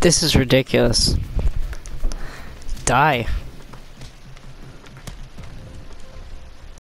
This is ridiculous. Die.